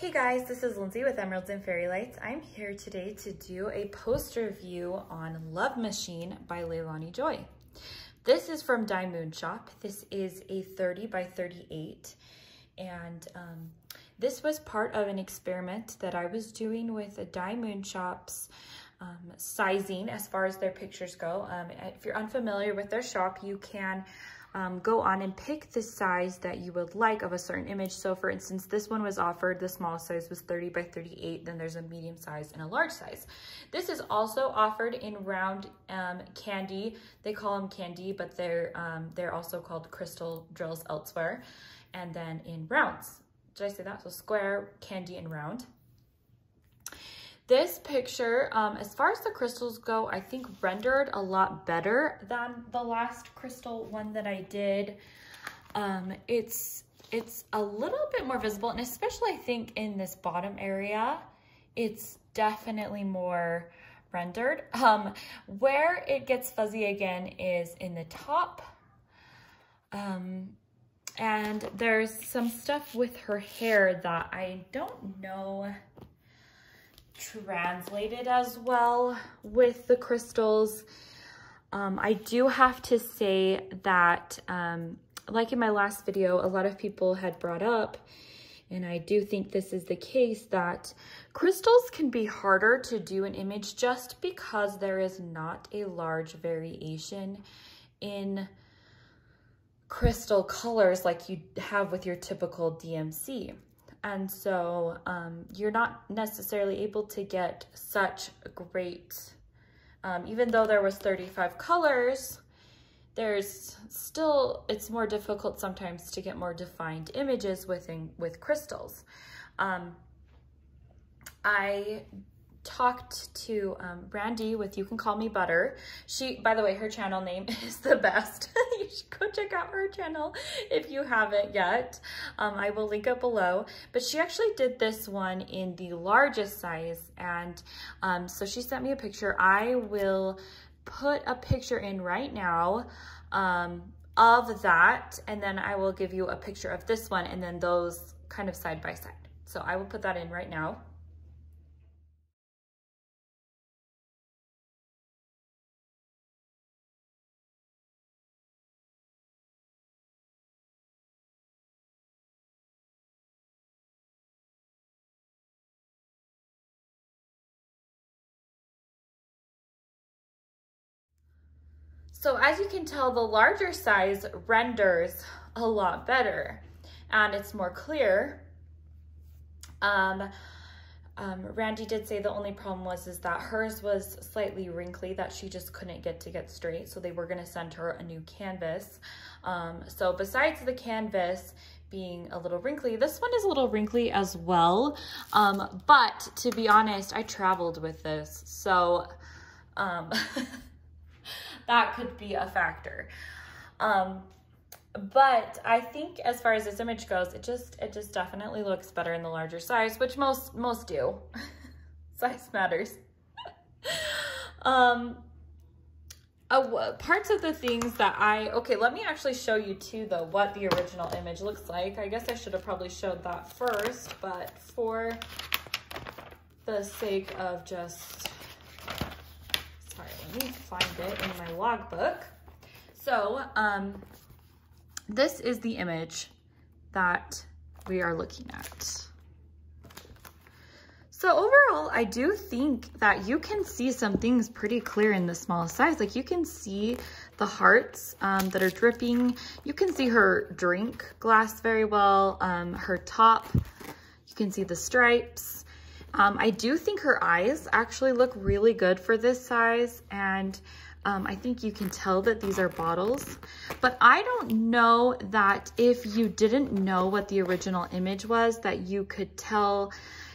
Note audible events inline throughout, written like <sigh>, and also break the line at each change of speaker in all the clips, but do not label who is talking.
Hey guys, this is Lindsay with Emeralds and Fairy Lights. I'm here today to do a poster review on Love Machine by Leilani Joy. This is from Die Moon Shop. This is a 30 by 38 and um, this was part of an experiment that I was doing with Die Moon Shop's um, sizing as far as their pictures go. Um, if you're unfamiliar with their shop, you can um, go on and pick the size that you would like of a certain image. So for instance, this one was offered, the small size was 30 by 38, then there's a medium size and a large size. This is also offered in round um, candy. They call them candy, but they're, um, they're also called crystal drills elsewhere. And then in rounds. Did I say that? So square, candy, and round. This picture, um, as far as the crystals go, I think rendered a lot better than the last crystal one that I did. Um, it's, it's a little bit more visible, and especially I think in this bottom area, it's definitely more rendered. Um, where it gets fuzzy again is in the top. Um, and there's some stuff with her hair that I don't know translated as well with the crystals. Um, I do have to say that, um, like in my last video, a lot of people had brought up, and I do think this is the case, that crystals can be harder to do an image just because there is not a large variation in crystal colors like you have with your typical DMC. And so um, you're not necessarily able to get such great, um, even though there was 35 colors, there's still, it's more difficult sometimes to get more defined images within, with crystals. Um, I talked to um, Brandy with You Can Call Me Butter. She, by the way, her channel name <laughs> is the best. <laughs> you should go check out her channel if you haven't yet. Um, I will link up below. But she actually did this one in the largest size. And um, so she sent me a picture. I will put a picture in right now um, of that. And then I will give you a picture of this one and then those kind of side by side. So I will put that in right now. So as you can tell, the larger size renders a lot better and it's more clear. Um, um, Randee did say the only problem was is that hers was slightly wrinkly that she just couldn't get to get straight. So they were gonna send her a new canvas. Um, so besides the canvas being a little wrinkly, this one is a little wrinkly as well. Um, but to be honest, I traveled with this. So um, <laughs> that could be a factor. Um, but I think as far as this image goes, it just it just definitely looks better in the larger size, which most most do. <laughs> size matters. <laughs> um, uh, parts of the things that I, okay, let me actually show you too though what the original image looks like. I guess I should have probably showed that first, but for the sake of just me find it in my logbook. So um, this is the image that we are looking at. So overall, I do think that you can see some things pretty clear in the small size. Like you can see the hearts um, that are dripping. You can see her drink glass very well, um, her top. You can see the stripes. Um, I do think her eyes actually look really good for this size and um, I think you can tell that these are bottles, but I don't know that if you didn't know what the original image was, that you could tell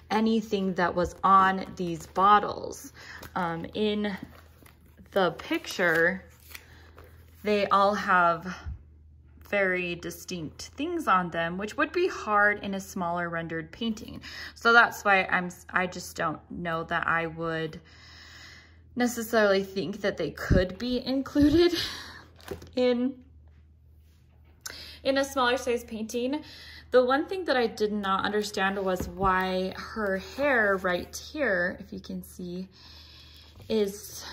anything that was on these bottles. Um, in the picture, they all have very distinct things on them, which would be hard in a smaller rendered painting. So that's why I'm, I just don't know that I would necessarily think that they could be included in, in a smaller size painting. The one thing that I did not understand was why her hair right here, if you can see, is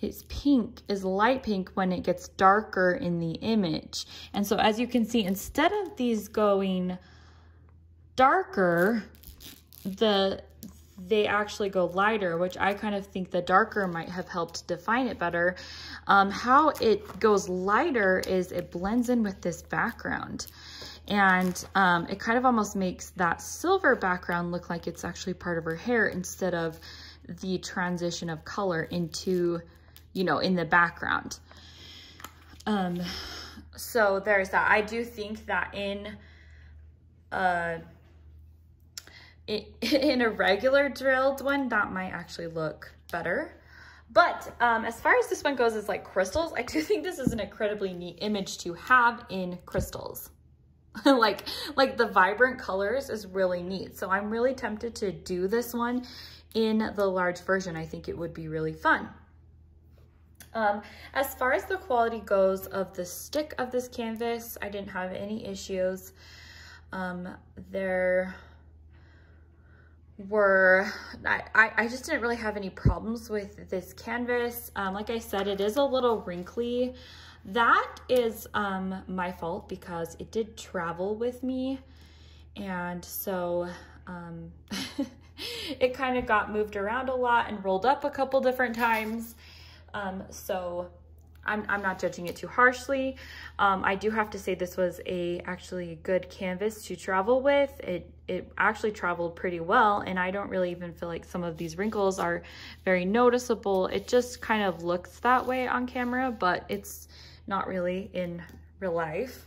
is pink, is light pink when it gets darker in the image. And so as you can see, instead of these going darker, the they actually go lighter, which I kind of think the darker might have helped define it better. Um, how it goes lighter is it blends in with this background. And um, it kind of almost makes that silver background look like it's actually part of her hair instead of the transition of color into, you know, in the background. Um, so there's that. I do think that in, uh, <laughs> in a regular drilled one, that might actually look better. But um, as far as this one goes as like crystals, I do <laughs> think this is an incredibly neat image to have in crystals. <laughs> like, like the vibrant colors is really neat. So I'm really tempted to do this one in the large version. I think it would be really fun. Um, as far as the quality goes of the stick of this canvas, I didn't have any issues. Um, there were, I, I just didn't really have any problems with this canvas. Um, like I said, it is a little wrinkly. That is um, my fault because it did travel with me. And so um, <laughs> it kind of got moved around a lot and rolled up a couple different times. Um, so I'm, I'm not judging it too harshly. Um, I do have to say this was a actually good canvas to travel with. It, it actually traveled pretty well and I don't really even feel like some of these wrinkles are very noticeable. It just kind of looks that way on camera, but it's not really in real life.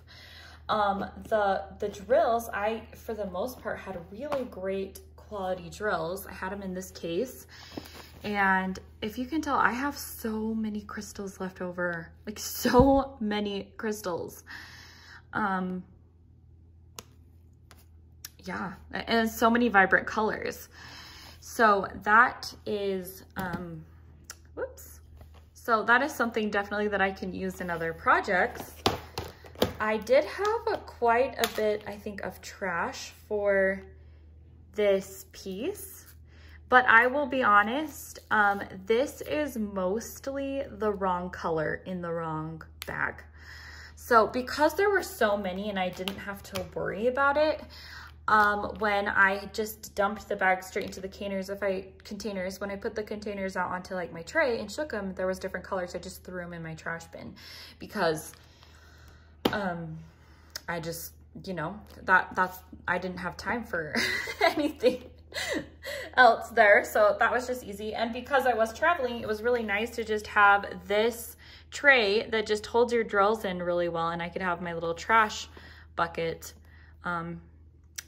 Um, the, the drills, I, for the most part, had really great quality drills. I had them in this case and if you can tell, I have so many crystals left over, like so many crystals. Um, yeah, and so many vibrant colors. So that is, um, whoops. So that is something definitely that I can use in other projects. I did have a, quite a bit, I think, of trash for this piece. But I will be honest, um, this is mostly the wrong color in the wrong bag. So because there were so many and I didn't have to worry about it, um, when I just dumped the bag straight into the containers, if I containers, when I put the containers out onto like my tray and shook them, there was different colors. I just threw them in my trash bin because um, I just, you know, that that's, I didn't have time for <laughs> anything else there. So that was just easy. And because I was traveling, it was really nice to just have this tray that just holds your drills in really well. And I could have my little trash bucket um,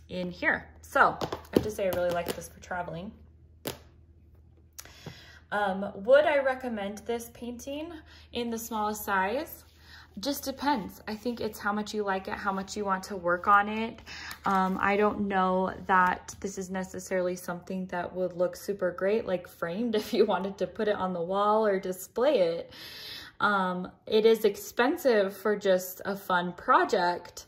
in here. So I have to say I really like this for traveling. Um, would I recommend this painting in the smallest size? Just depends. I think it's how much you like it, how much you want to work on it. Um, I don't know that this is necessarily something that would look super great, like framed <laughs> if you wanted to put it on the wall or display it. Um, it is expensive for just a fun project.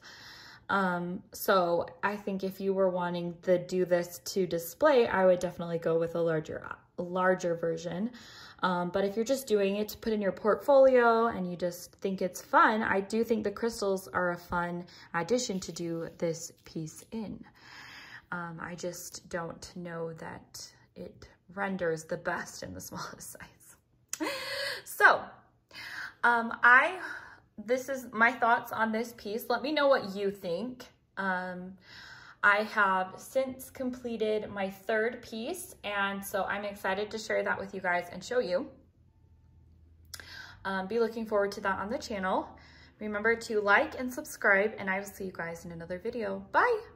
Um, so I think if you were wanting to do this to display, I would definitely go with a larger, larger version. Um, but if you're just doing it to put in your portfolio and you just think it's fun, I do think the crystals are a fun addition to do this piece in. Um, I just don't know that it renders the best in the <laughs> smallest size. so um, I, this is my thoughts on this piece. Let me know what you think. Um, I have since completed my third piece, and so I'm excited to share that with you guys and show you. Um, be looking forward to that on the channel. Remember to like and subscribe, and I will see you guys in another video. Bye!